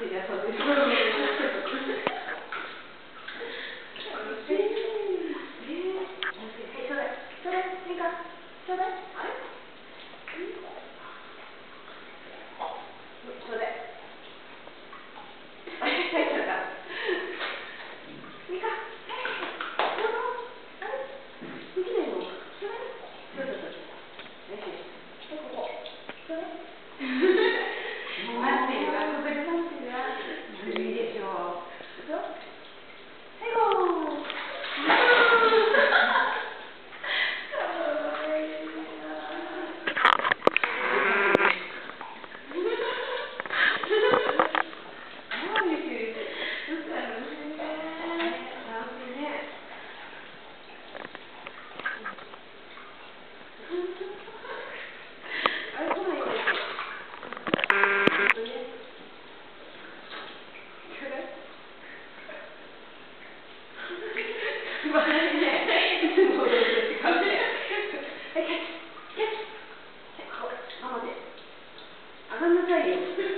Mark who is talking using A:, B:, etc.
A: みかん。上がんなさい。